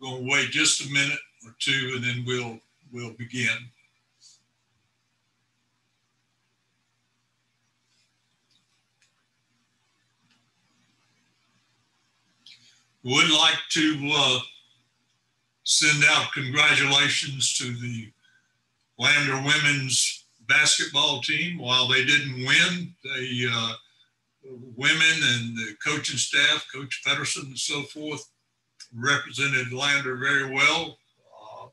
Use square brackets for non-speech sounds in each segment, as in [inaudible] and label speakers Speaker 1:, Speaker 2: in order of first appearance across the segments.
Speaker 1: We're going to wait just a minute or two and then we'll, we'll begin. Would like to uh, send out congratulations to the Lander women's basketball team. While they didn't win, they uh, women and the coaching staff, Coach Pedersen and so forth, represented Lander very well. Uh,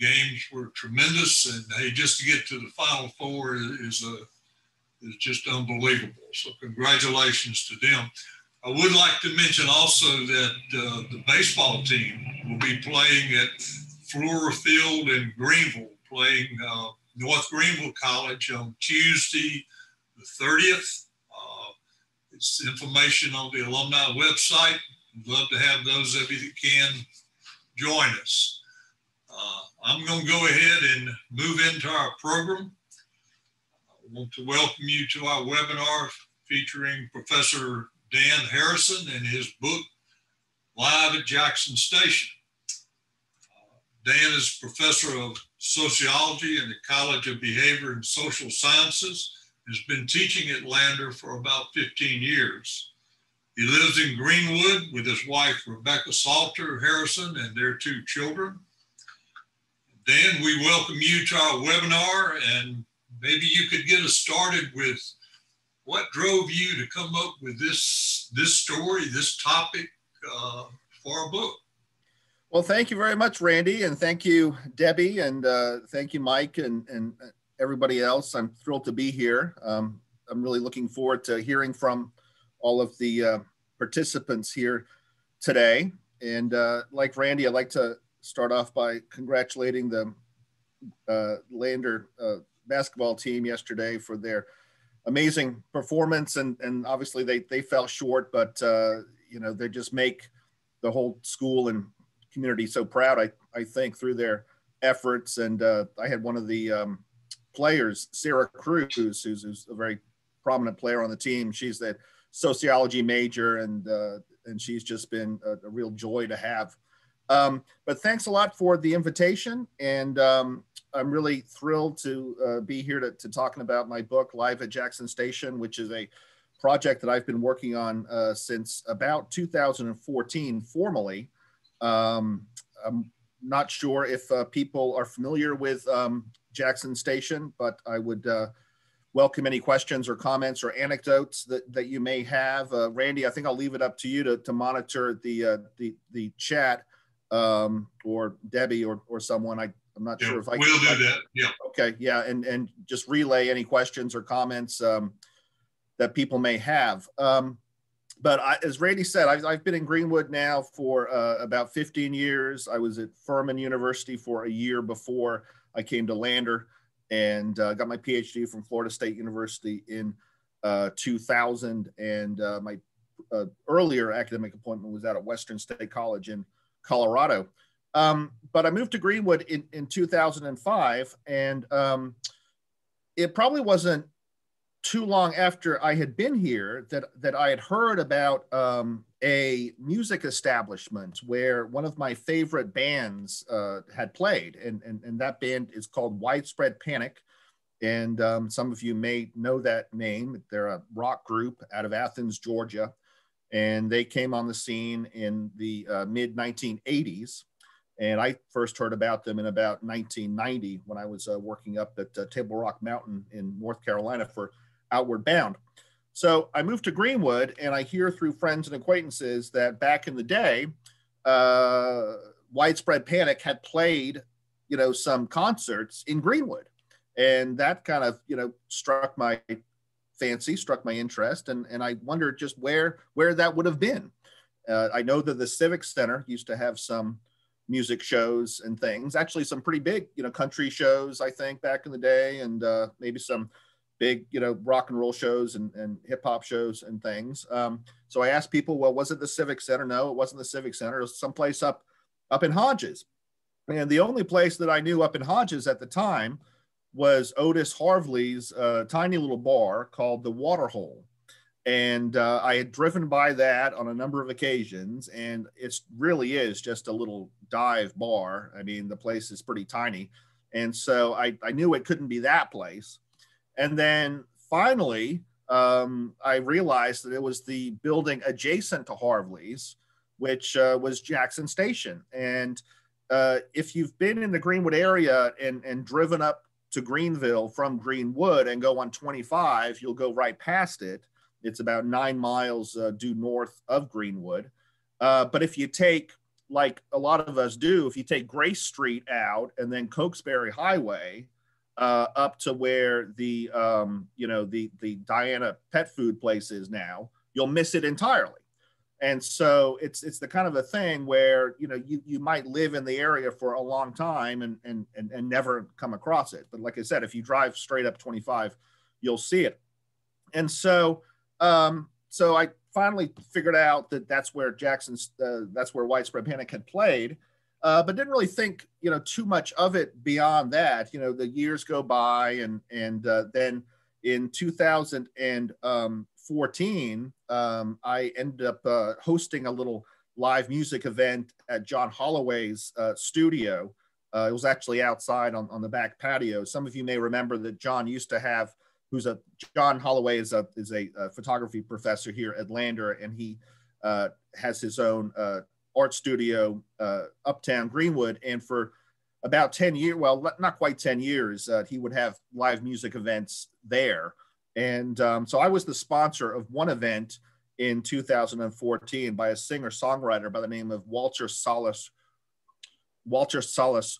Speaker 1: games were tremendous, and hey, just to get to the Final Four is a is just unbelievable. So congratulations to them. I would like to mention also that uh, the baseball team will be playing at Fluor Field in Greenville, playing uh, North Greenville College on Tuesday, the 30th. Uh, it's information on the alumni website. Love to have those of you that can join us. Uh, I'm going to go ahead and move into our program. I want to welcome you to our webinar featuring Professor Dan Harrison and his book, Live at Jackson Station. Uh, Dan is professor of sociology in the College of Behavior and Social Sciences, has been teaching at Lander for about 15 years. He lives in Greenwood with his wife, Rebecca Salter Harrison, and their two children. Dan, we welcome you to our webinar, and maybe you could get us started with what drove you to come up with this this story, this topic uh, for our book?
Speaker 2: Well, thank you very much, Randy, and thank you, Debbie, and uh, thank you, Mike, and and everybody else. I'm thrilled to be here. Um, I'm really looking forward to hearing from all of the uh, participants here today. And uh, like Randy, I'd like to start off by congratulating the uh, Lander uh, basketball team yesterday for their amazing performance, and and obviously they they fell short, but uh, you know they just make the whole school and community so proud. I I think through their efforts, and uh, I had one of the um, players, Sarah Cruz, who's, who's a very prominent player on the team. She's the sociology major, and uh, and she's just been a, a real joy to have. Um, but thanks a lot for the invitation, and um, I'm really thrilled to uh, be here to, to, talking about my book, Live at Jackson Station, which is a project that I've been working on uh, since about 2014 formally. Um, I'm not sure if uh, people are familiar with um, Jackson Station, but I would uh, welcome any questions or comments or anecdotes that, that you may have. Uh, Randy, I think I'll leave it up to you to, to monitor the, uh, the, the chat um, or Debbie or, or someone. I, I'm not
Speaker 1: yeah,
Speaker 2: sure if I
Speaker 1: will
Speaker 2: can,
Speaker 1: do that. Yeah.
Speaker 2: Okay. Yeah. And, and just relay any questions or comments um, that people may have. Um, but I, as Randy said, I've, I've, been in Greenwood now for uh, about 15 years. I was at Furman University for a year before I came to Lander and uh, got my PhD from Florida State University in uh, 2000. And uh, my uh, earlier academic appointment was out at Western State College in Colorado. Um, but I moved to Greenwood in, in 2005, and um, it probably wasn't too long after I had been here that, that I had heard about um, a music establishment where one of my favorite bands uh, had played, and, and, and that band is called Widespread Panic. And um, some of you may know that name. They're a rock group out of Athens, Georgia. And they came on the scene in the uh, mid 1980s. And I first heard about them in about 1990 when I was uh, working up at uh, Table Rock Mountain in North Carolina for Outward Bound. So I moved to Greenwood, and I hear through friends and acquaintances that back in the day, uh, Widespread Panic had played, you know, some concerts in Greenwood, and that kind of, you know, struck my fancy, struck my interest, and and I wondered just where where that would have been. Uh, I know that the Civic Center used to have some music shows and things. Actually, some pretty big, you know, country shows, I think, back in the day, and uh, maybe some big, you know, rock and roll shows and, and hip hop shows and things. Um, so I asked people, well, was it the Civic Center? No, it wasn't the Civic Center. It was someplace up up in Hodges. And the only place that I knew up in Hodges at the time was Otis Harvley's uh, tiny little bar called the Waterhole. And uh, I had driven by that on a number of occasions, and it really is just a little dive bar. I mean, the place is pretty tiny. And so I, I knew it couldn't be that place. And then finally, um, I realized that it was the building adjacent to Harvley's, which uh, was Jackson Station. And uh, if you've been in the Greenwood area and, and driven up to Greenville from Greenwood and go on 25, you'll go right past it. It's about nine miles uh, due north of Greenwood. Uh, but if you take, like a lot of us do, if you take Grace Street out and then Cokesbury Highway uh, up to where the, um, you know, the, the Diana pet food place is now, you'll miss it entirely. And so it's it's the kind of a thing where you know you you might live in the area for a long time and and and, and never come across it. But like i said if you drive straight up 25 you'll see it. And so um so i finally figured out that that's where jackson's uh, that's where widespread panic had played uh, but didn't really think you know too much of it beyond that you know the years go by and and uh, then in 2014, um 14, I ended up uh, hosting a little live music event at John Holloway's uh, studio. Uh, it was actually outside on, on the back patio. Some of you may remember that John used to have, who's a John Holloway is a is a, a photography professor here at Lander, and he uh, has his own art studio uh, uptown Greenwood. And for about 10 years, well, not quite 10 years, he would have live music events there. And um, so I was the sponsor of one event in 2014 by a singer songwriter by the name of Walter Salas, Walter Solis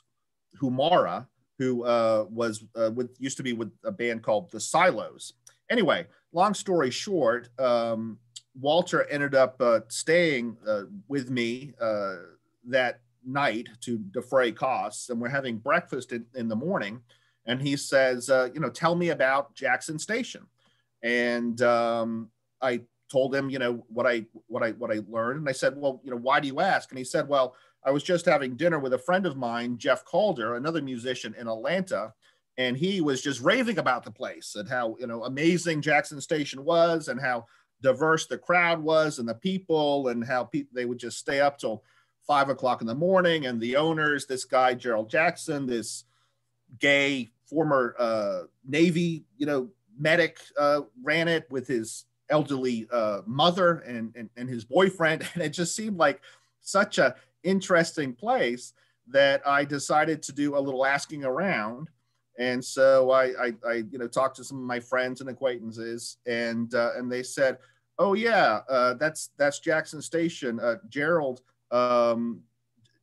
Speaker 2: Humara, who uh, was uh, with used to be with a band called the Silos. Anyway, long story short, um, Walter ended up uh, staying uh, with me uh, that night to defray costs, and we're having breakfast in, in the morning and he says, uh, you know, tell me about Jackson Station. And um, I told him, you know, what I what I what I learned, and I said, well, you know, why do you ask? And he said, well, I was just having dinner with a friend of mine, Jeff Calder, another musician in Atlanta, and he was just raving about the place and how you know amazing Jackson Station was, and how diverse the crowd was, and the people, and how people they would just stay up till five o'clock in the morning, and the owners, this guy Gerald Jackson, this gay former uh, Navy, you know, medic uh, ran it with his elderly uh, mother and, and, and his boyfriend. [laughs] And it just seemed like such a interesting place that I decided to do a little asking around. And so I, I, I you know, talked to some of my friends and acquaintances and, uh, and they said, oh yeah, uh, that's, that's Jackson Station. Uh, Gerald, um,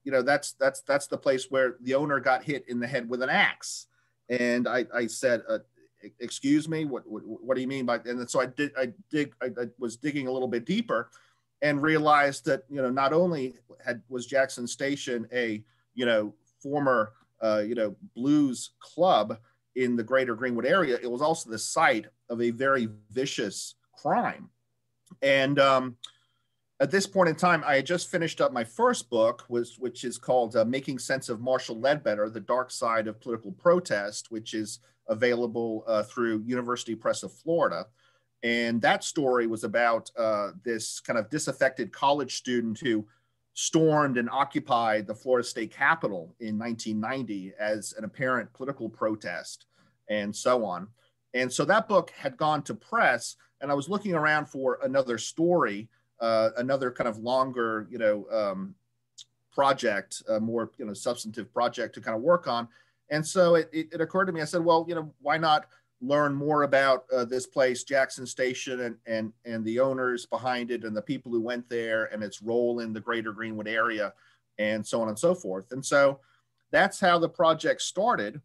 Speaker 2: you know, that's, that's, that's the place where the owner got hit in the head with an axe. And I, I said, uh, excuse me, what, what, what, do you mean by, and so I did, I dig, I, I, was digging a little bit deeper and realized that, you know, not only had, was Jackson Station a, you know, former, uh, you know, blues club in the greater Greenwood area, it was also the site of a very vicious crime. And, um, at this point in time, I had just finished up my first book, was, which is called uh, Making Sense of Marshall Ledbetter, The Dark Side of Political Protest, which is available uh, through University Press of Florida. And that story was about uh, this kind of disaffected college student who stormed and occupied the Florida State Capitol in 1990 as an apparent political protest and so on. And so that book had gone to press, and I was looking around for another story uh, another kind of longer, you know, um, project, a more you know substantive project to kind of work on. And so it, it, it occurred to me. I said, well, you know, why not learn more about uh, this place, Jackson Station, and and and the owners behind it, and the people who went there, and its role in the greater Greenwood area, and so on and so forth. And so that's how the project started.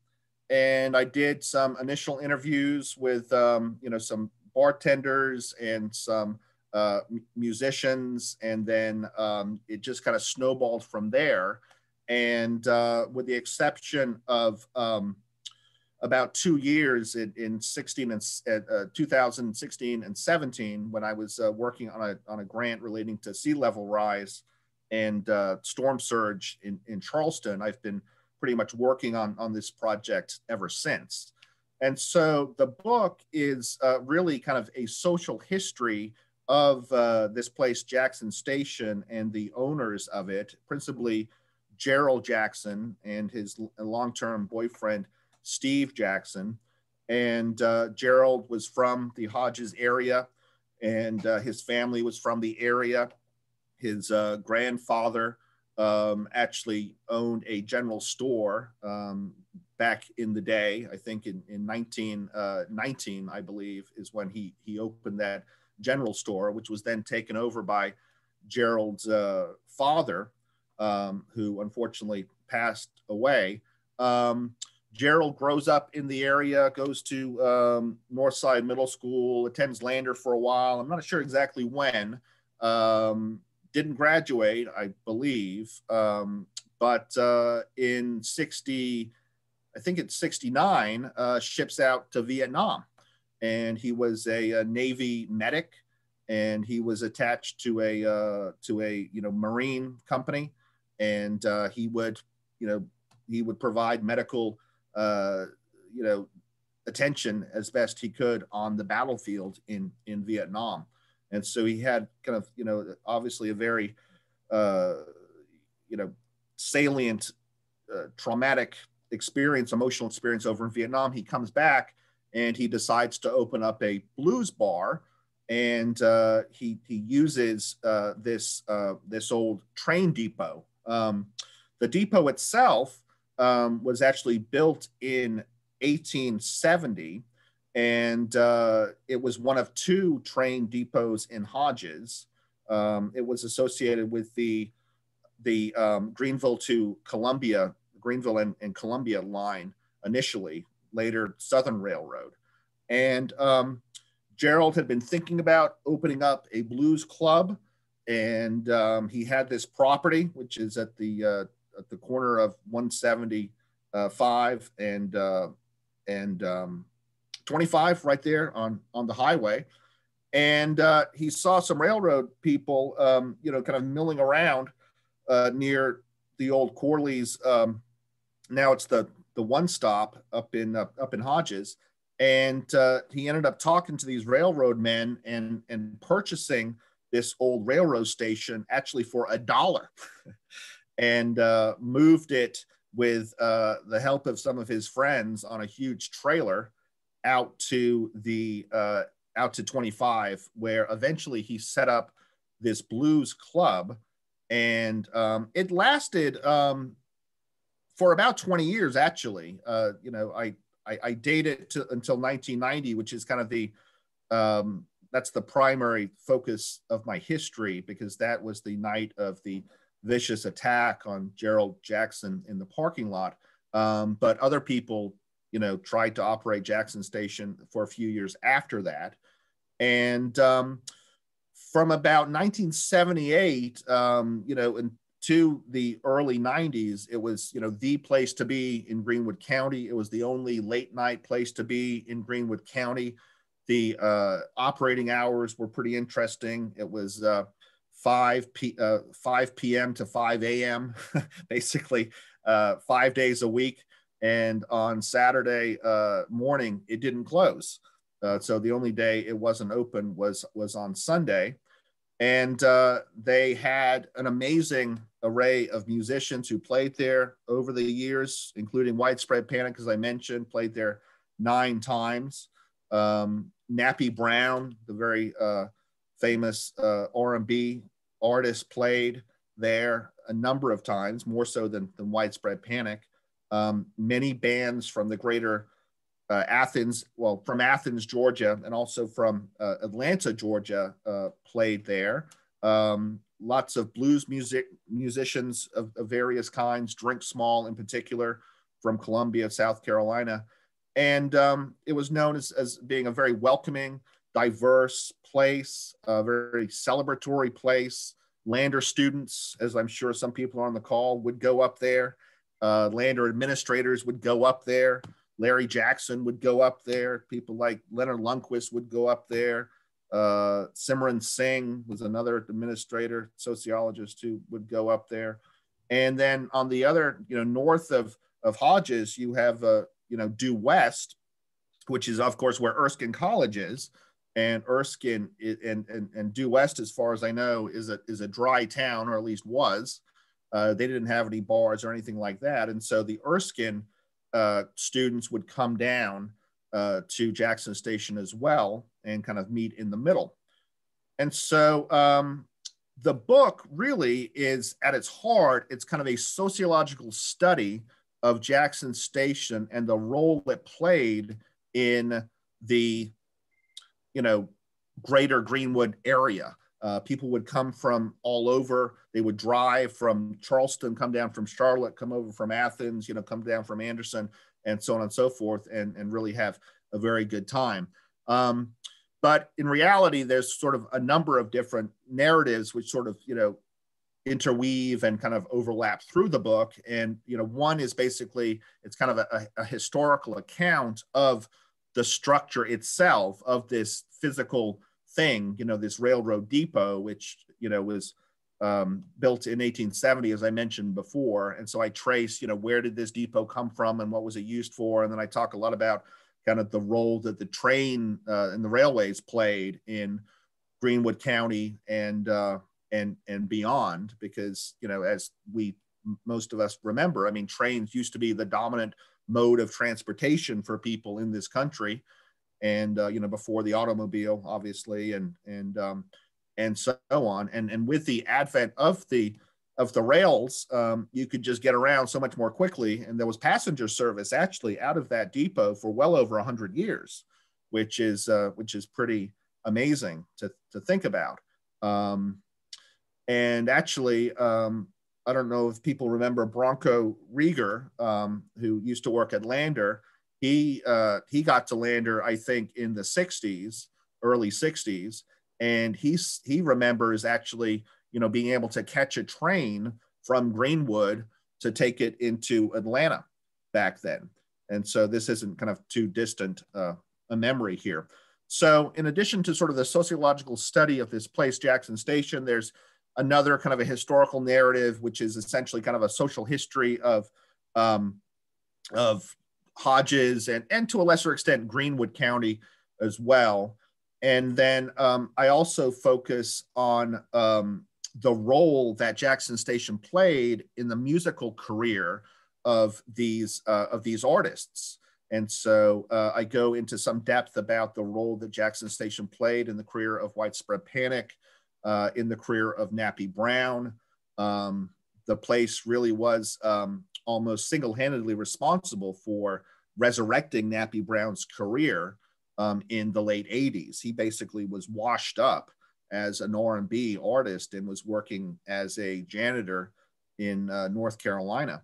Speaker 2: And I did some initial interviews with um, you know some bartenders and some uh, musicians, and then um, it just kind of snowballed from there. And uh, with the exception of um, about two years in, in 16 and uh, 2016 and 17, when I was uh, working on a, on a grant relating to sea level rise and uh, storm surge in, in Charleston, I've been pretty much working on, on this project ever since. And so the book is uh, really kind of a social history of uh, this place, Jackson Station, and the owners of it, principally Gerald Jackson and his long term boyfriend, Steve Jackson. And uh, Gerald was from the Hodges area, and uh, his family was from the area. His uh, grandfather um, actually owned a general store um, back in the day. I think in, in 1919, uh, I believe, is when he, he opened that general store, which was then taken over by Gerald's uh, father, um, who unfortunately passed away. Um, Gerald grows up in the area, goes to um, Northside Middle School, attends Lander for a while. I'm not sure exactly when. Um, didn't graduate, I believe, um, but uh, in 60, I think it's 69, uh, ships out to Vietnam. And he was a, a Navy medic and he was attached to a uh, to a you know marine company and uh, he would you know he would provide medical uh, you know attention as best he could on the battlefield in in Vietnam and so he had kind of you know obviously a very uh, you know salient uh, traumatic experience emotional experience over in vietnam he comes back and he decides to open up a blues bar and uh, he he uses uh, this uh, this old train depot um, the depot itself um, was actually built in 1870 and uh, it was one of two train depots in Hodges. Um, it was associated with the the um, Greenville to Columbia, Greenville and, and, Columbia line initially, later Southern Railroad. And um, Gerald had been thinking about opening up a blues club, and um, he had this property, which is at the uh, at the corner of 175 and uh, and um, 25 right there on on the highway and uh, he saw some railroad people um, you know kind of milling around uh, near the old corley's um, now it's the the one stop up in uh, up in hodges. And uh, he ended up talking to these railroad men and and purchasing this old railroad station actually for a dollar. [laughs] And uh, moved it with uh, the help of some of his friends on a huge trailer out to the uh, out to 25, where eventually he set up this blues club, and um, it lasted um, for about 20 years. Actually, uh, you know, I, I I date it to until 1990, which is kind of the um, that's the primary focus of my history because that was the night of the vicious attack on Gerald Jackson in the parking lot. Um, but other people you know, tried to operate Jackson Station for a few years after that. And um, from about 1978, um, you know, into the early 90s, it was, you know, the place to be in Greenwood County. It was the only late night place to be in Greenwood County. The uh, operating hours were pretty interesting. It was uh, 5 p uh, 5 p.m. to 5 a.m. [laughs] basically uh, five days a week and on Saturday uh, morning it didn't close. Uh, so the only day it wasn't open was was on Sunday, and uh, they had an amazing array of musicians who played there over the years, including Widespread Panic, as I mentioned, played there nine times. Um, Nappy Brown, the very uh, famous uh, R&B artist, played there a number of times, more so than, than Widespread Panic. Um, many bands from the greater uh, Athens, well, from Athens, Georgia, and also from uh, Atlanta, Georgia, uh, played there. Um, lots of blues music musicians of, of, various kinds, Drink Small in particular, from Columbia, South Carolina, and um, it was known as, as being a very welcoming, diverse place, a very celebratory place. Lander students, as I'm sure some people on the call would go up there uh, Lander administrators would go up there. Larry Jackson would go up there. People like Leonard Lundquist would go up there. Uh, Simran Singh was another administrator, sociologist who would go up there. And then on the other, you know, north of, of Hodges, you have, uh, you know, due west, which is of course where Erskine College is. And Erskine and, and, and Due West, as far as I know, is a, is a dry town, or at least was. Uh, they didn't have any bars or anything like that. And so the Erskine uh, students would come down uh, to Jackson Station as well and kind of meet in the middle. And so um, the book really is at its heart, it's kind of a sociological study of Jackson Station and the role it played in the, you know, greater Greenwood area. Uh, people would come from all over. They would drive from Charleston, come down from Charlotte, come over from Athens, you know, come down from Anderson, and so on and so forth, and, and really have a very good time. Um, but in reality, there's sort of a number of different narratives which sort of, you know, interweave and kind of overlap through the book. And, you know, one is basically, it's kind of a, a historical account of the structure itself of this physical thing, you know, this railroad depot, which, you know, was um, built in 1870, as I mentioned before. And so I trace, you know, where did this depot come from and what was it used for? And then I talk a lot about kind of the role that the train uh, and the railways played in Greenwood County and uh, and and beyond, because you know, as we most of us remember, I mean, trains used to be the dominant mode of transportation for people in this country, and uh, you know, before the automobile, obviously, and and um, and so on, and and with the advent of the of the rails, um, you could just get around so much more quickly. And there was passenger service actually out of that depot for well over 100 years, which is uh, which is pretty amazing to, to think about. Um, and actually, um, I don't know if people remember Bronco Rieger, um, who used to work at Lander. He uh, he got to Lander, I think, in the 60s, early 60s, and he's he remembers actually you know, being able to catch a train from Greenwood to take it into Atlanta back then. And so this isn't kind of too distant uh, a memory here. So in addition to sort of the sociological study of this place, Jackson Station, there's another kind of a historical narrative, which is essentially kind of a social history of, um, of Hodges and, and to a lesser extent, Greenwood County as well. And then um, I also focus on um, the role that Jackson Station played in the musical career of these uh, of these artists. And so uh, I go into some depth about the role that Jackson Station played in the career of Widespread Panic, uh, in the career of Nappy Brown. Um, the place really was um, almost single-handedly responsible for resurrecting Nappy Brown's career um, in the late 80s. He basically was washed up as an R&B artist and was working as a janitor in uh, North Carolina.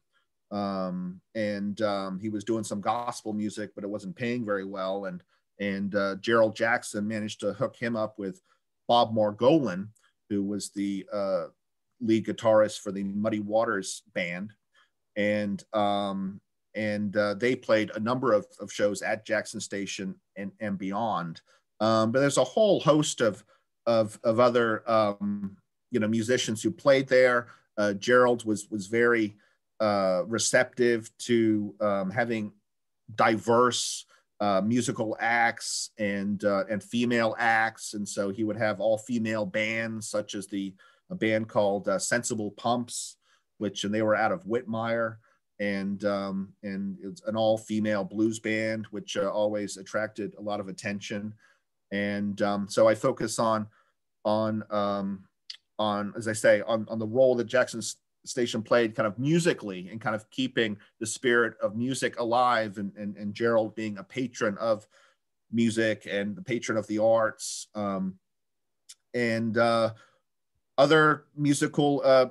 Speaker 2: Um, and um, he was doing some gospel music, but it wasn't paying very well. And and uh, Gerald Jackson managed to hook him up with Bob Margolin, who was the uh, lead guitarist for the Muddy Waters band, and um, and uh, they played a number of, of shows at Jackson Station and and beyond. Um, but there's a whole host of of of other um, you know musicians who played there. Uh, Gerald was was very uh, receptive to um, having diverse uh, musical acts and uh, and female acts, and so he would have all female bands, such as the a band called uh, Sensible Pumps, which and they were out of Whitmire, and um, and it's an all female blues band, which uh, always attracted a lot of attention. And um, so I focus on on um, on as I say on on the role that Jackson Station played kind of musically and kind of keeping the spirit of music alive and, and, and Gerald being a patron of music and the patron of the arts um, and uh, other musical uh,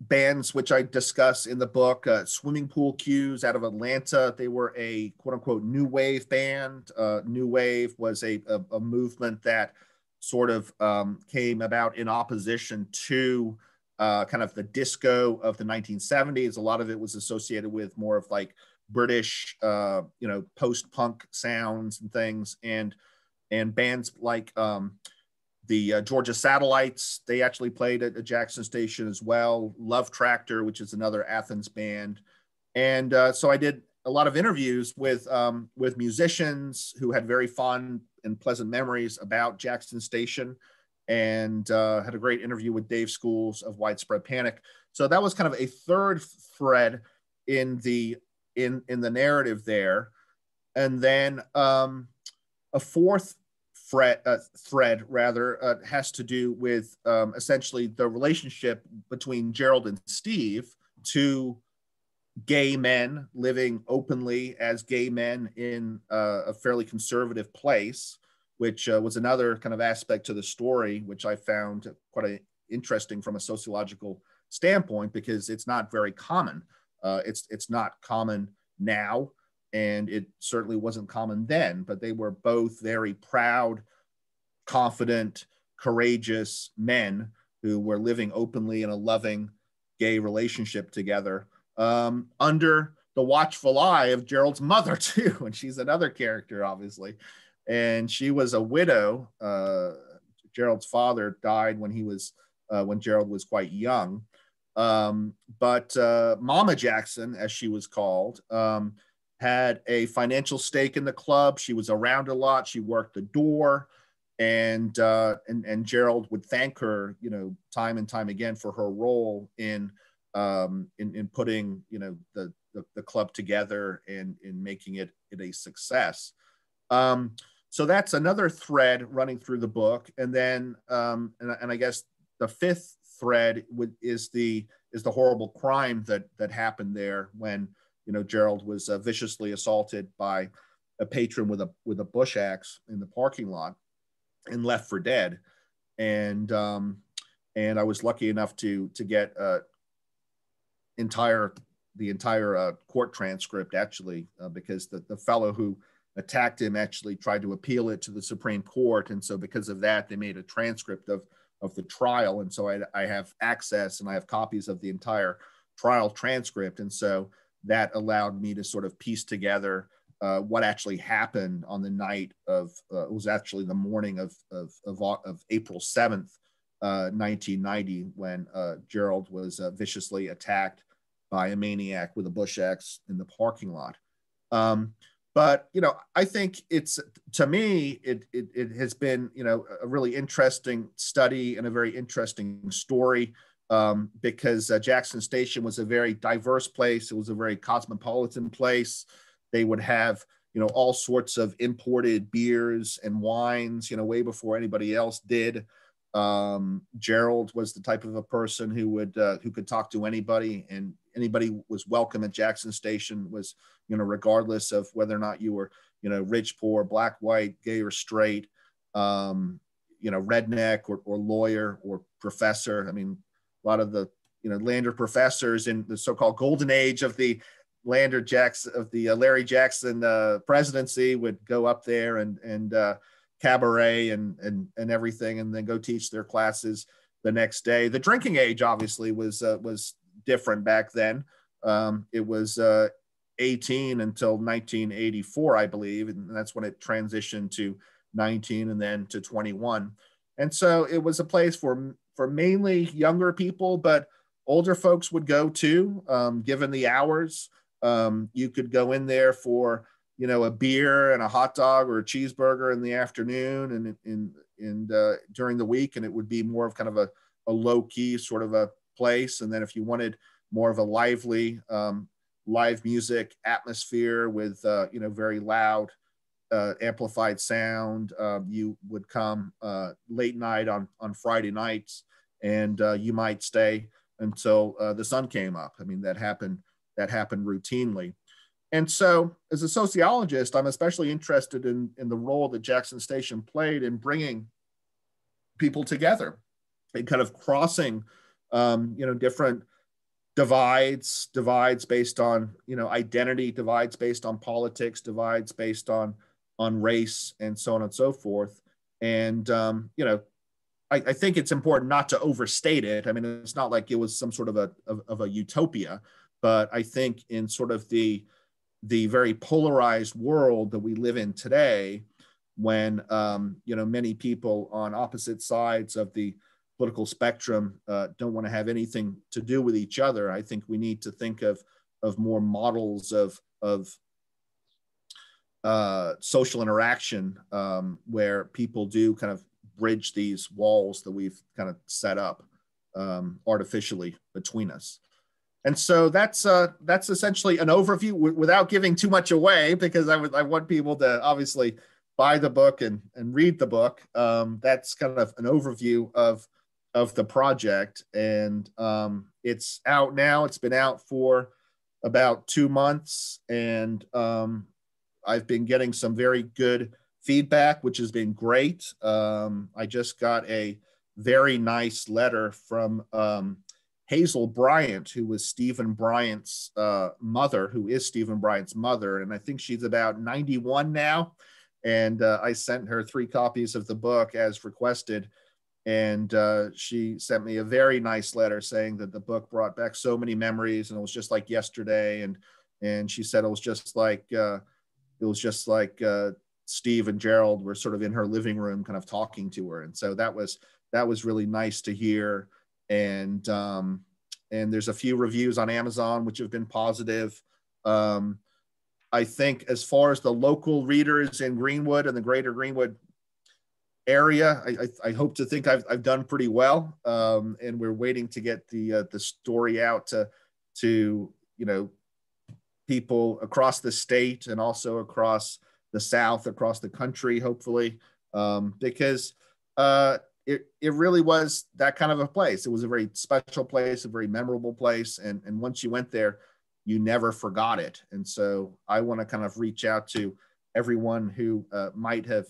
Speaker 2: bands which I discuss in the book. Uh, Swimming Pool Q's out of Atlanta. They were a quote unquote new wave band. Uh, new wave was a, a, a, movement that sort of um, came about in opposition to uh, kind of the disco of the 1970s. A lot of it was associated with more of like British, uh, you know, post-punk sounds and things, and and bands like um, the uh, Georgia Satellites. They actually played at, the Jackson Station as well. Love Tractor, which is another Athens band, and uh, so I did a lot of interviews with um, with musicians who had very fond and pleasant memories about Jackson Station, and uh, had a great interview with Dave Schools of Widespread Panic. So that was kind of a third thread in the in in the narrative there, and then um, a fourth thread, uh, thread rather uh, has to do with um, essentially the relationship between Gerald and Steve, two gay men living openly as gay men in uh, a fairly conservative place, which uh, was another kind of aspect to the story, which I found quite a, interesting from a sociological standpoint because it's not very common. Uh, it's it's not common now, and it certainly wasn't common then. But they were both very proud, confident, courageous men who were living openly in a loving gay relationship together um, under the watchful eye of Gerald's mother [laughs] too, and she's another character, obviously. And she was a widow. Uh, Gerald's father died when he was uh, when Gerald was quite young. Um, but uh, Mama Jackson, as she was called, um, had a financial stake in the club. She was around a lot. She worked the door, and uh, and and Gerald would thank her, you know, time and time again for her role in um, in, in putting you know the, the, the club together and in making it, it a success. Um, so that's another thread running through the book, and then um, and, and I guess the fifth thread would, is the is the horrible crime that that happened there when you know Gerald was uh, viciously assaulted by a patron with a with a bush axe in the parking lot and left for dead, and um, and I was lucky enough to to get uh, entire the entire uh, court transcript actually uh, because the, the fellow who attacked him actually tried to appeal it to the Supreme Court. And so because of that they made a transcript of of the trial. And so I, I have access and I have copies of the entire trial transcript. And so that allowed me to sort of piece together uh, what actually happened on the night of uh, it was actually the morning of of, of, of April 7th 1990 uh, when uh, Gerald was viciously attacked by a maniac with a bush axe in the parking lot. Um, but you know, I think it's to me, it, it, it has been you know a really interesting study and a very interesting story um, because uh, Jackson Station was a very diverse place. It was a very cosmopolitan place. They would have you know all sorts of imported beers and wines, you know, way before anybody else did. Um, Gerald was the type of a person who would uh, who could talk to anybody and anybody was welcome at Jackson Station was, you know, regardless of whether or not you were, you know, rich, poor, black, white, gay or straight, um, you know, redneck or, or lawyer or professor. I mean, a lot of the, you know, Lander professors in the so-called golden age of the Lander Jackson of the uh, Larry Jackson uh, presidency would go up there and and uh, cabaret and and and everything, and then go teach their classes the next day. The drinking age obviously was uh, was different back then. Um, it was uh, 18 until 1984, I believe, and that's when it transitioned to 19 and then to 21. And so it was a place for for mainly younger people, but older folks would go too, um, given the hours. Um, you could go in there for you know a beer and a hot dog or a cheeseburger in the afternoon and in and uh, during the week, and it would be more of kind of a, a low key sort of a place. And then if you wanted more of a lively um, live music atmosphere with uh, you know very loud uh, amplified sound, um, you would come uh, late night on on Friday nights, and uh, you might stay until uh, the sun came up. I mean that happened that happened routinely. And so, as a sociologist, I'm especially interested in, in the role that Jackson Station played in bringing people together and kind of crossing um, you know, different divides, divides based on, you know, identity, divides based on politics, divides based on, on race and so on and so forth. And, um, you know, I, I, think it's important not to overstate it. I mean, it's not like it was some sort of a, of, of a utopia, but I think in sort of the, the very polarized world that we live in today, when um, you know many people on opposite sides of the political spectrum uh, don't want to have anything to do with each other. I think we need to think of of more models of of uh, social interaction um, where people do kind of bridge these walls that we've kind of set up um, artificially between us. And so that's uh, that's essentially an overview w- without giving too much away because I would I want people to obviously buy the book and, and read the book. Um, that's kind of an overview of of the project, and um, it's out now. It's been out for about two months, and um, I've been getting some very good feedback, which has been great. Um, I just got a very nice letter from um, Hazel Bryant, who was Stephen Bryant's uh, mother, who is Stephen Bryant's mother, and I think she's about 91 now. And uh, I sent her three copies of the book as requested. And uh, she sent me a very nice letter saying that the book brought back so many memories, and it was just like yesterday. And and she said it was just like uh, it was just like uh, Steve and Gerald were sort of in her living room, kind of talking to her, and so that was that was really nice to hear. And um, and there's a few reviews on Amazon which have been positive. Um, I think as far as the local readers in Greenwood and the greater Greenwood area, I, I, I hope to think I've, I've done pretty well. Um, and we're waiting to get the uh, the story out to to you know people across the state and also across the South, across the country, hopefully, um, because uh, it, it really was that kind of a place. It was a very special place, a very memorable place. And, and once you went there, you never forgot it. And so I want to kind of reach out to everyone who uh, might have,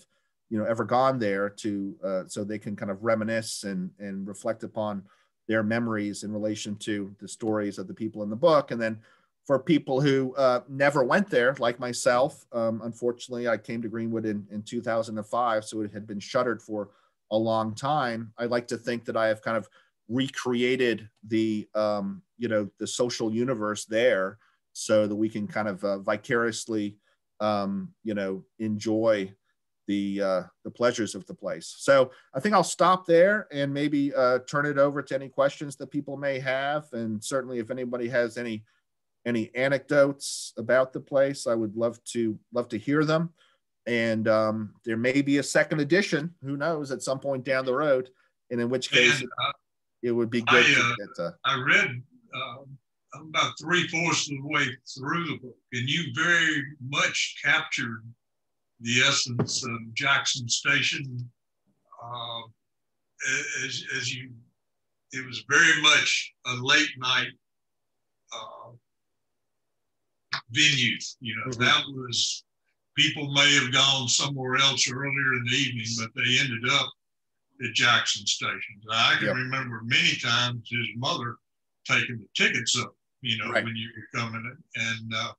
Speaker 2: you know, ever gone there to, uh, so they can kind of reminisce and, and reflect upon their memories in relation to the stories of the people in the book. And then for people who uh, never went there, like myself. Um, unfortunately, I came to Greenwood in, in 2005, so it had been shuttered for a long time. I like to think that I have kind of recreated the, um, you know, the social universe there, so that we can kind of uh, vicariously, um, you know, enjoy the uh, the pleasures of the place. So I think I'll stop there and maybe uh, turn it over to any questions that people may have, and certainly if anybody has any any anecdotes about the place, I would love to love to hear them. And um, there may be a second edition. Who knows? At some point down the road, and in which case, and, uh, it would be good.
Speaker 1: I, uh, I read uh, about three fourths of the way through the book, and you very much captured the essence of Jackson Station. Uh, as, as you, it was very much a late night uh, venues. You know, mm-hmm. that was people may have gone somewhere else earlier in the evening, but they ended up at Jackson Station. I can yep. remember many times his mother taking the tickets up, you know, right. when you were coming in. And, uh,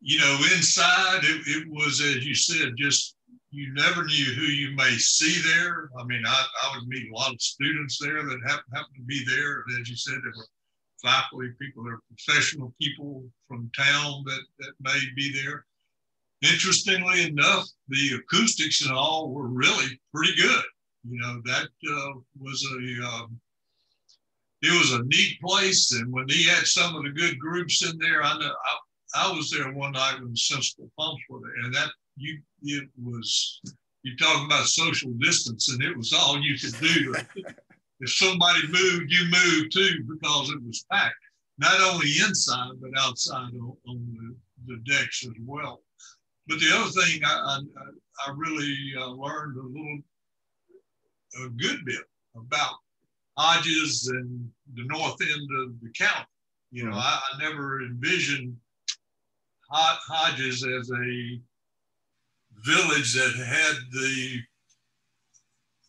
Speaker 1: you know, inside it, it, was, as you said, just you never knew who you may see there. I mean, I, I would meet a lot of students there that happen, happen to be there. And as you said, there were faculty, people that are professional people from town that, that may be there. Interestingly enough, the acoustics and all were really pretty good. You know, that uh, was a, um, it was a neat place. And when he had some of the good groups in there, I know I, I was there one night when the Sensible Pumps were there, and that you it was you talking about social distance, and it was all you could do to [laughs] if somebody moved, you moved too because it was packed, not only inside but outside on, on the, the, decks as well. But the other thing I, I, I really uh, learned a little, a good bit about Hodges and the north end of the county. You know, mm-hmm. I, I, never envisioned Hodges as a village that had the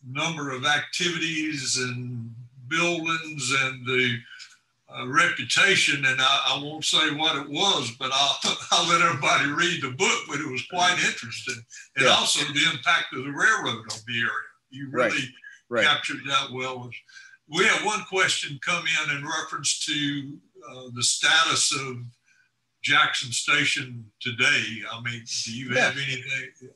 Speaker 1: number of activities and buildings and the uh, reputation. And I, I, won't say what it was, but I'll, [laughs] I'll let everybody read the book. But it was quite interesting. And yeah. also the impact of the railroad on the area. You really right. Right. captured that well. We have one question come in in reference to uh, the status of Jackson Station today. I mean, do you yeah. have anything?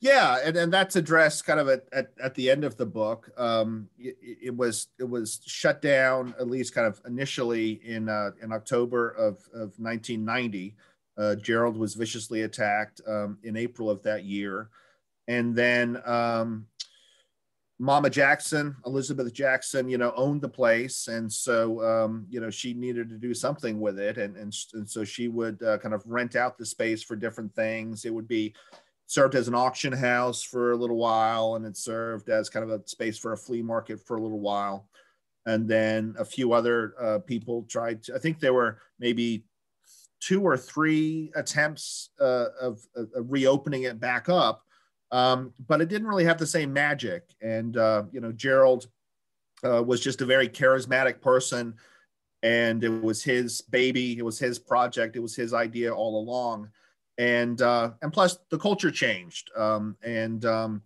Speaker 2: Yeah, and, and that's addressed kind of at, at, at the end of the book. Um, it, it, was it was shut down at least kind of initially in uh, in October of, of 1990. Uh, Gerald was viciously attacked um, in April of that year, and then um, Mama Jackson, Elizabeth Jackson, you know, owned the place, and so um, you know she needed to do something with it, and and, and so she would uh, kind of rent out the space for different things. It would be served as an auction house for a little while, and it served as kind of a space for a flea market for a little while. And then a few other uh, people tried to, I think there were maybe two or three attempts uh, of, of, reopening it back up, um, but it didn't really have the same magic. And, uh, you know, Gerald uh, was just a very charismatic person, and it was his baby, it was his project, it was his idea all along and uh, and plus the culture changed, um, and um,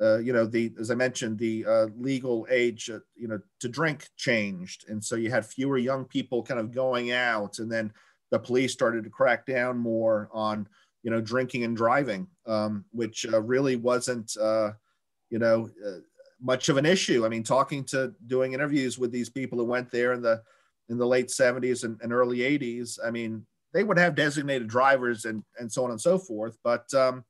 Speaker 2: uh, you know the as I mentioned, the uh, legal age uh, you know to drink changed, and so you had fewer young people kind of going out, and then the police started to crack down more on you know drinking and driving, um, which uh, really wasn't uh, you know much of an issue. I mean, talking to doing interviews with these people who went there in the in the late 70s and, and early 80s, I mean, they would have designated drivers and and so on and so forth. But um,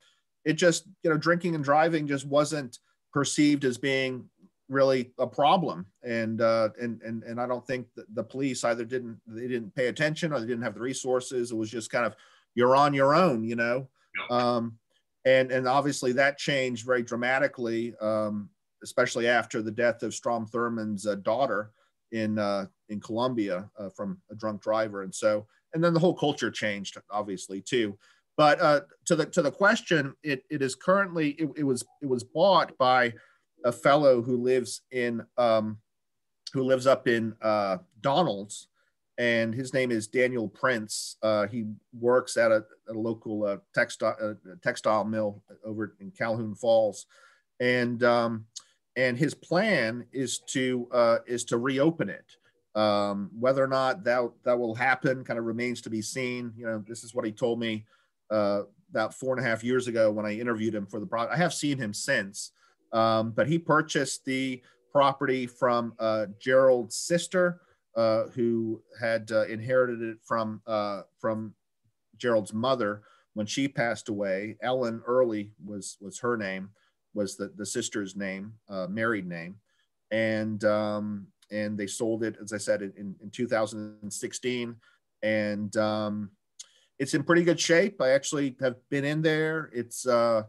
Speaker 2: it just you know drinking and driving just wasn't perceived as being really a problem. And uh, and and and I don't think the police either didn't they didn't pay attention or they didn't have the resources. It was just kind of you're on your own you know? Um, and and obviously that changed very dramatically um, especially after the death of Strom Thurmond's uh, daughter in uh, in Columbia uh, from a drunk driver. And so and then the whole culture changed, obviously too. But uh, to the to the question, it, it is currently it, it was it was bought by a fellow who lives in um, who lives up in uh, Donalds, and his name is Daniel Prince. Uh, he works at a, a local uh, textile uh, textile mill over in Calhoun Falls, and um, and his plan is to uh, is to reopen it. Um, whether or not that that will happen kind of remains to be seen. You know, this is what he told me uh, about four and a half years ago when I interviewed him for the project. I have seen him since, um, but he purchased the property from uh, Gerald's sister, uh, who had uh, inherited it from uh, from Gerald's mother when she passed away. Ellen Early was was her name, was the the sister's name, uh, married name, and um, and they sold it, as I said, in, in 2016. And um, it's in pretty good shape. I actually have been in there. It's, uh,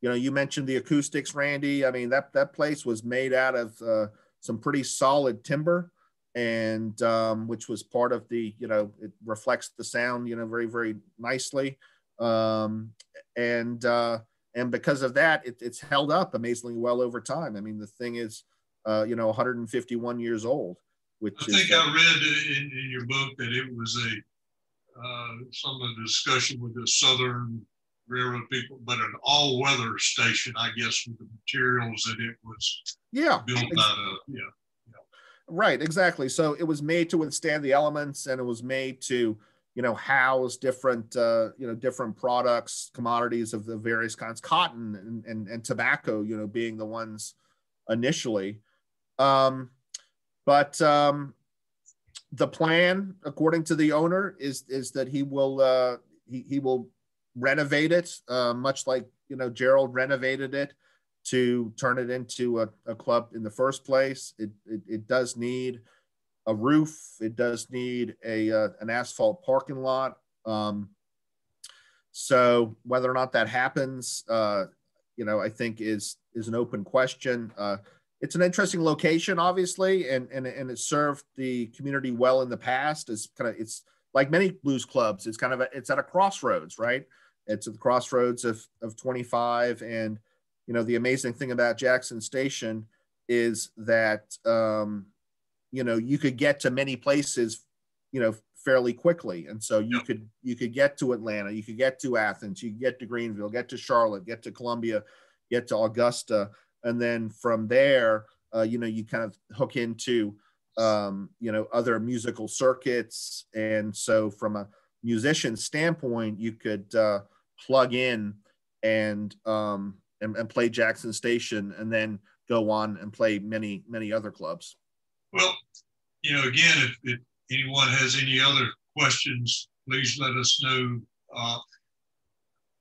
Speaker 2: you know, you mentioned the acoustics, Randy. I mean, that, that place was made out of uh, some pretty solid timber and um, which was part of the, you know, it reflects the sound, you know, very, very nicely. Um, and, uh, and because of that, it, it's held up amazingly well over time. I mean, the thing is, uh, you know, 151 years old. Which
Speaker 1: I think I read in, in, your book that it was a uh, some of the discussion with the Southern Railroad people, but an all-weather station, I guess, with the materials that it was
Speaker 2: yeah
Speaker 1: built ex- out of. Yeah, yeah.
Speaker 2: Right, exactly. So it was made to withstand the elements, and it was made to you know house different uh, you know different products commodities of the various kinds cotton and, and, and tobacco you know being the ones initially um, but um, the plan, according to the owner, is is that he will uh, he, he will renovate it, uh, much like you know Gerald renovated it to turn it into a, a club in the first place. It, it, it does need a roof. It does need a uh, an asphalt parking lot. Um, so whether or not that happens, uh, you know, I think is is an open question. Uh, it's an interesting location, obviously, and and and it served the community well in the past. It's kind of it's like many blues clubs. It's kind of a, it's at a crossroads, right? It's at the crossroads of of 25, and you know the amazing thing about Jackson Station is that um, you know you could get to many places, you know, fairly quickly, and so you could you could get to Atlanta, you could get to Athens, you could get to Greenville, get to Charlotte, get to Columbia, get to Augusta and then from there uh, you know you kind of hook into um, you know other musical circuits and so from a musician standpoint you could uh, plug in and um, and, and play Jackson Station, and then go on and play many many other clubs.
Speaker 1: Well, you know, again, if, if anyone has any other questions, please let us know. Uh,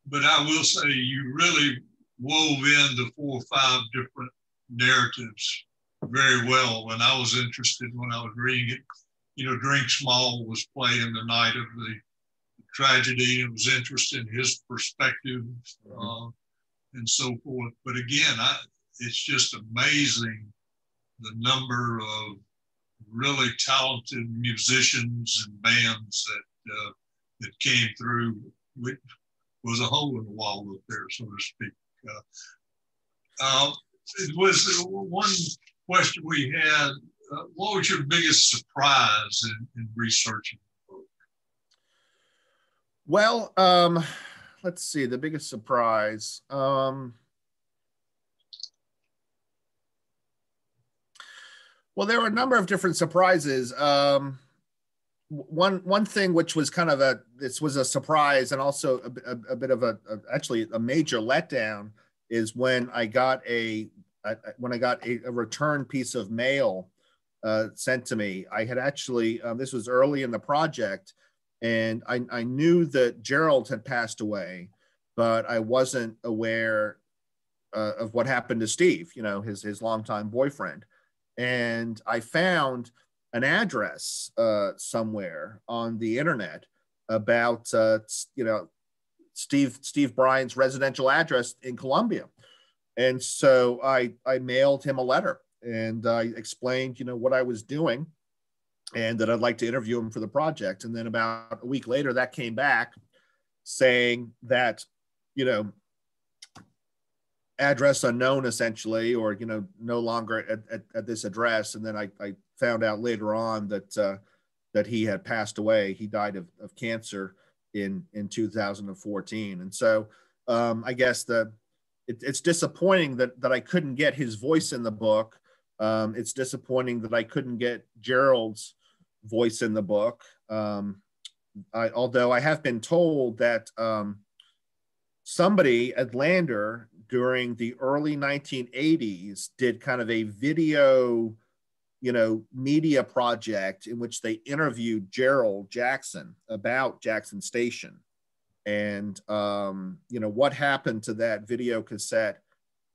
Speaker 1: but I will say you really wove in the four or five different narratives very well. When I was interested, when I was reading it, you know, Drink Small was playing the night of the tragedy and was interested in his perspective uh, and so forth. But again, I, it's just amazing the number of really talented musicians and bands that uh, that came through. It was a hole in the wall up there, so to speak. Uh, uh, it was one question we had. Uh, what was your biggest surprise in, in researching the book?
Speaker 2: Well, um, let's see. The biggest surprise. Um, Well, there were a number of different surprises. Um, one one thing which was kind of a this was a surprise and also a, a, a bit of a, a, actually a major letdown is when I got a, when I got a, return piece of mail uh, sent to me. I had actually um, this was early in the project, and I, I knew that Gerald had passed away, but I wasn't aware uh, of what happened to Steve. You know, his his longtime boyfriend and I found an address uh, somewhere on the internet about uh, you know Steve Steve Bryan's residential address in Columbia, and so I I mailed him a letter and I explained you know what I was doing, and that I'd like to interview him for the project. And then about a week later, that came back saying that you know address unknown essentially or you know no longer at, at, at this address and then I, I, found out later on that uh, that he had passed away. He died of, of cancer in in 2014 and so um, i guess the it, it's disappointing that that i couldn't get his voice in the book. Um, it's disappointing that i couldn't get gerald's voice in the book. Um, I, although i have been told that um, somebody at lander during the early 1980s did kind of a video you know media project in which they interviewed gerald jackson about jackson station. And um, you know what happened to that video cassette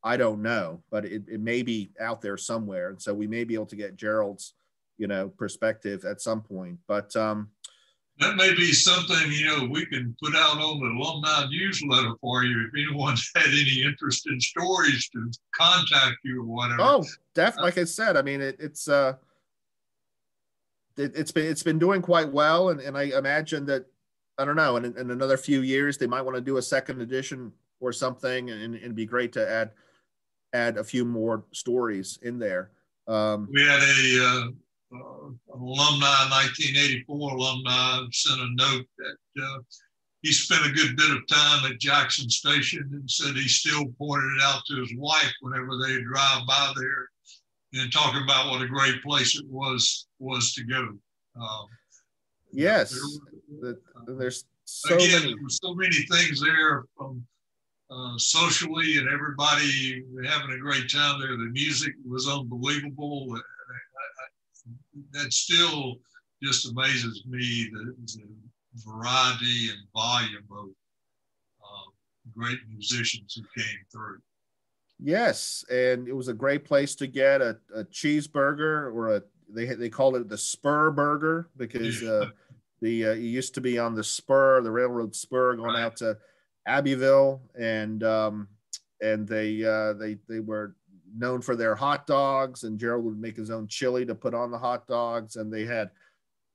Speaker 2: i don't know but it, it may be out there somewhere. And so we may be able to get gerald's you know perspective at some point. But um,
Speaker 1: that may be something you know we can put out on the alumni newsletter for you if anyone [laughs] had any interest in stories to contact you or whatever.
Speaker 2: Oh definitely like i said i mean it, it's uh it, has been it's been doing quite well and, and i imagine that i don't know in, in another few years they might want to do a second edition or something and, and it'd be great to add add a few more stories in there.
Speaker 1: Um, we had a uh, uh, alumni, 1984 alumni, sent a note that uh, he spent a good bit of time at Jackson Station and said he still pointed it out to his wife whenever they drive by there and talking about what a great place it was was to go. Um,
Speaker 2: yes, there, there's so
Speaker 1: again,
Speaker 2: many.
Speaker 1: there were so many things there from uh, socially and everybody having a great time there. The music was unbelievable that still just amazes me the, the variety and volume of uh, great musicians who came through.
Speaker 2: Yes, and it was a great place to get a, a cheeseburger or a they they called it the spur burger because uh, the uh, it used to be on the spur, the railroad spur going right. out to Abbeville, and um, and they uh, they they were known for their hot dogs, and Gerald would make his own chili to put on the hot dogs, and they had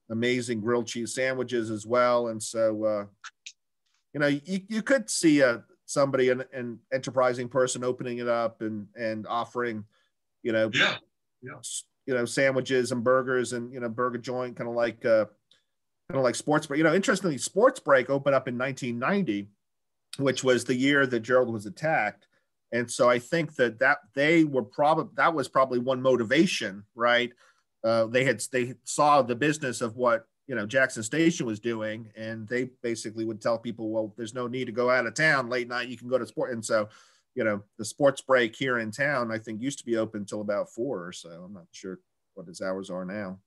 Speaker 2: amazing grilled cheese sandwiches as well. And so, uh, you know, you, you could see a somebody an, an enterprising person opening it up and and offering, you know,
Speaker 1: yeah, yeah,
Speaker 2: you know, sandwiches and burgers and you know, burger joint, kind of like uh, kind of like sports break. You know, interestingly, sports break opened up in 1990, which was the year that Gerald was attacked and so I think that that they were probably that was probably one motivation, right? Uh, they had they saw the business of what you know Jackson Station was doing, and they basically would tell people, well, there's no need to go out of town late night. You can go to sport, and so you know, the sports break here in town, I think used to be open until about four or so. I'm not sure what his hours are now.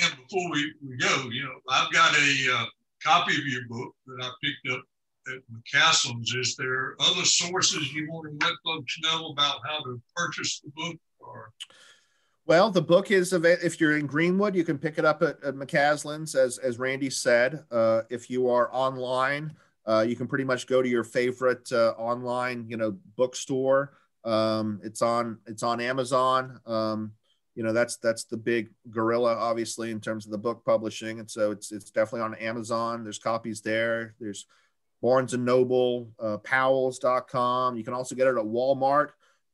Speaker 1: and before we, we go, you know, I've got a uh, copy of your book that I picked up at McCaslin's. Is there other sources you want to let folks know about how to purchase the book or?
Speaker 2: Well, the book is available. if you're in Greenwood, you can pick it up at, at McCaslin's, as as Randy said. Uh, if you are online, uh, you can pretty much go to your favorite uh, online, you know, bookstore. Um, it's on it's on Amazon. Um, you know, that's that's the big gorilla, obviously, in terms of the book publishing, and so it's it's definitely on Amazon. There's copies there. There's Barnes and Noble, uh, Powell's.com. You can also get it at Walmart.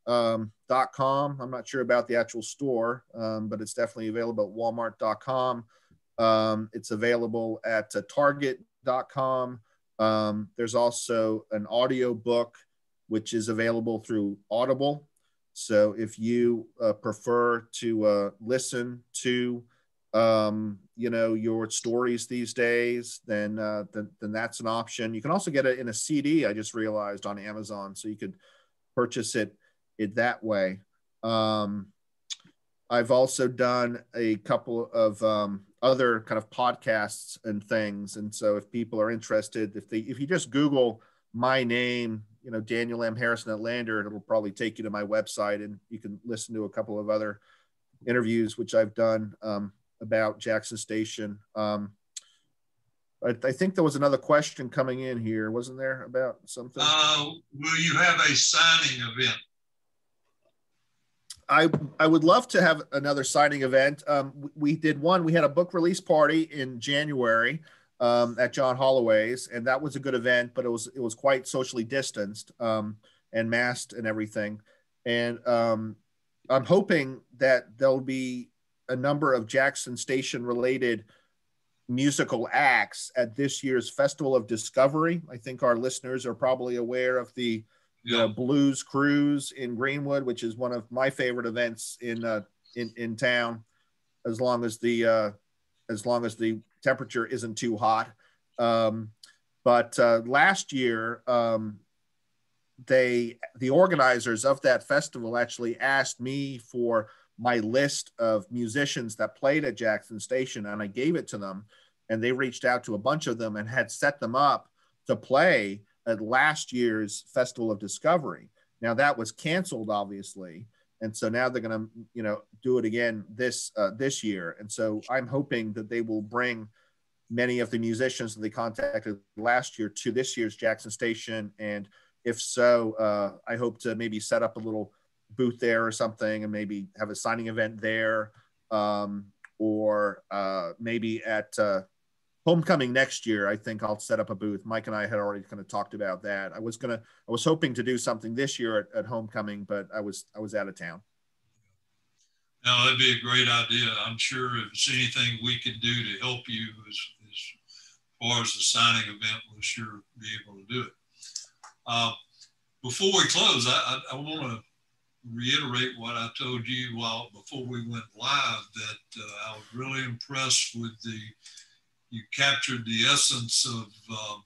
Speaker 2: Um. I'm not sure about the actual store, um, but it's definitely available at Walmart.com. Um, it's available at uh, Target.com. Um, there's also an audio book which is available through Audible. So if you uh, prefer to uh, listen to, um, you know, your stories these days, then, uh, then then that's an option. You can also get it in a CD. I just realized on Amazon, so you could purchase it it that way. Um, I've also done a couple of um, other kind of podcasts and things. And so if people are interested, if they if you just Google my name, you know, Daniel M. Harrison at Lander, it'll probably take you to my website and you can listen to a couple of other interviews which I've done um, about Jackson Station. Um, I, I, think there was another question coming in here, wasn't there, about something?
Speaker 1: Uh, will you have a signing event?
Speaker 2: I I would love to have another signing event. Um, we did one. We had a book release party in January um, at John Holloway's, and that was a good event. But it was it was quite socially distanced um, and masked and everything. And um, I'm hoping that there'll be a number of Jackson Station related musical acts at this year's Festival of Discovery. I think our listeners are probably aware of the you know, blues cruise in Greenwood, which is one of my favorite events in uh, in in town. As long as the uh, as long as the temperature isn't too hot. Um, but uh, last year, um, they the organizers of that festival actually asked me for my list of musicians that played at Jackson Station, and I gave it to them, and they reached out to a bunch of them and had set them up to play at last year's Festival of Discovery. Now that was canceled, obviously, and so now they're going to, you know, do it again this uh, this year. And so I'm hoping that they will bring many of the musicians that they contacted last year to this year's Jackson Station. And if so, uh, I hope to maybe set up a little booth there or something, and maybe have a signing event there, um, or uh, maybe at uh, homecoming next year i think i'll set up a booth. Mike and i had already kind of talked about that. I was gonna i was hoping to do something this year at, at homecoming but i was i was out of town.
Speaker 1: Now that'd be a great idea. I'm sure if it's anything we can do to help you as, as far as the signing event we'll sure be able to do it. Uh, before we close i, I, I want to reiterate what i told you while before we went live that uh, i was really impressed with the you captured the essence of uh,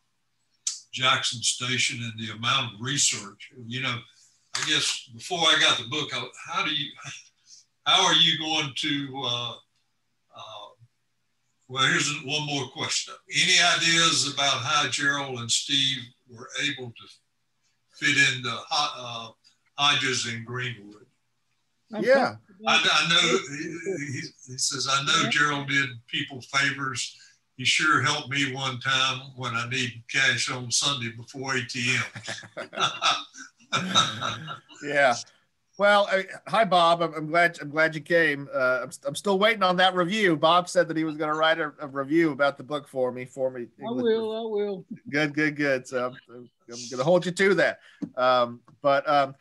Speaker 1: Jackson Station and the amount of research. You know, I guess before I got the book, how do you, how are you going to, uh, uh, well, here's one more question. Any ideas about how Gerald and Steve were able to fit into uh, Hodges and Greenwood?
Speaker 2: Yeah.
Speaker 1: I, I know, he, he, says, I know Gerald did people favors he sure helped me one time when I need cash on Sunday before ATM. [laughs]
Speaker 2: yeah. Well, I, hi Bob. I'm, I'm, glad I'm glad you came. Uh, I'm, I'm still waiting on that review. Bob said that he was going to write a, a, review about the book for me. For me,
Speaker 3: I will. I will.
Speaker 2: Good, good, good. So I'm, I'm going to hold you to that. Um, but um,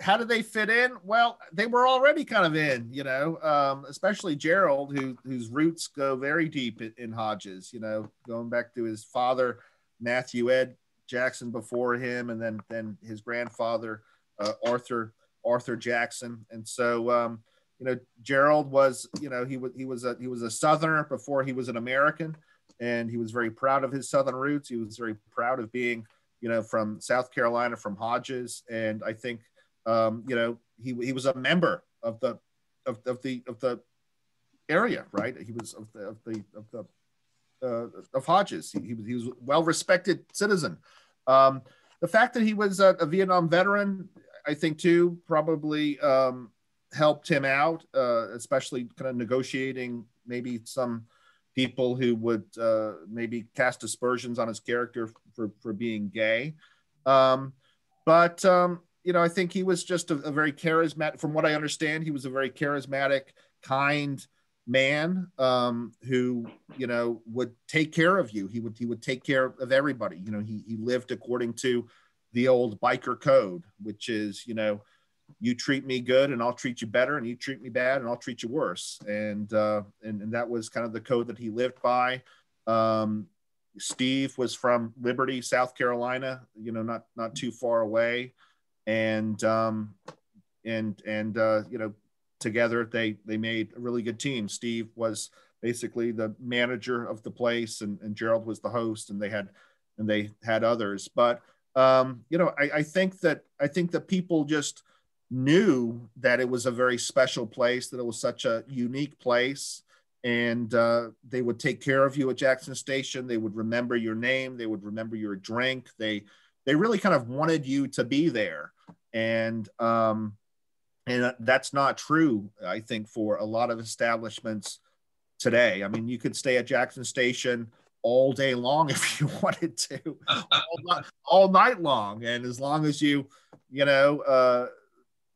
Speaker 2: how did they fit in? Well, they were already kind of in, you know, um, especially Gerald, who whose roots go very deep in, in, Hodges, you know, going back to his father, Matthew Ed Jackson before him, and then then his grandfather, uh, Arthur Arthur Jackson, and so um, you know, Gerald was, you know, he was he was a he was a Southerner before he was an American, and he was very proud of his Southern roots. He was very proud of being you know, from South Carolina, from Hodges, and I think, um, you know, he he was a member of the of, of the of the area, right? He was of the of the of the uh, of Hodges. He, he, was he was well respected citizen. Um, the fact that he was a, a, Vietnam veteran, I think too, probably um, helped him out, uh, especially kind of negotiating maybe some people who would uh, maybe cast aspersions on his character for for being gay. Um, but um, you know, I think he was just a, a very charismatic. From what I understand, he was a very charismatic, kind man um, who you know would take care of you. He would he would take care of everybody. You know, he he lived according to the old biker code, which is you know you treat me good and I'll treat you better, and you treat me bad and I'll treat you worse. And uh, and, and that was kind of the code that he lived by. Um, Steve was from Liberty, South Carolina. You know, not not too far away, and um, and and uh, you know together they they made a really good team. Steve was basically the manager of the place and, and gerald was the host and they had and they had others. But um, you know I, I think that i think that people just knew that it was a very special place that it was such a unique place and uh, they would take care of you at jackson station. They would remember your name. They would remember your drink. They they really kind of wanted you to be there and um, and that's not true, I think, for a lot of establishments today. I mean, you could stay at Jackson Station all day long [laughs] if you wanted to, all, [laughs] all, night long. And as long as you, you know, uh,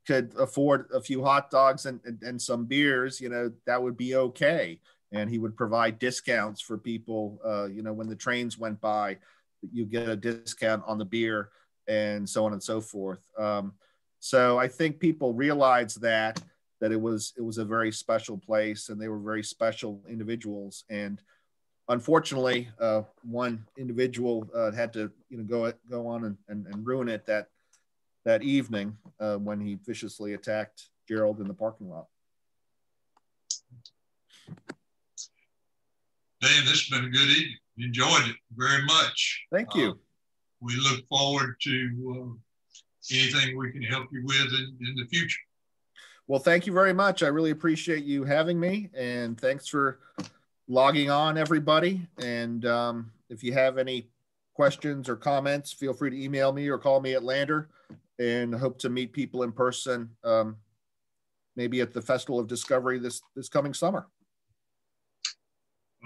Speaker 2: could afford a few hot dogs and, and, and, some beers, you know, that would be okay. And he would provide discounts for people, uh, you know, when the trains went by, you get a discount on the beer and so on and so forth. Um, so I think people realized that that it was it was a very special place and they were very special individuals and unfortunately uh, one individual uh, had to you know go go on and, and, and ruin it that that evening uh, when he viciously attacked Gerald in the parking lot.
Speaker 1: Dan, this has been a good evening. Enjoyed it very much.
Speaker 2: Thank you.
Speaker 1: Uh, we look forward to uh, anything we can help you with in, in the future.
Speaker 2: Well, thank you very much. I really appreciate you having me, and thanks for logging on, everybody. And um, if you have any questions or comments, feel free to email me or call me at Lander. And hope to meet people in person, um, maybe at the Festival of Discovery this this coming summer.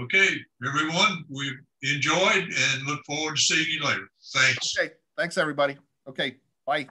Speaker 1: Okay, everyone, we enjoyed and look forward to seeing you later. Thanks.
Speaker 2: Okay, thanks everybody. Okay. Bye.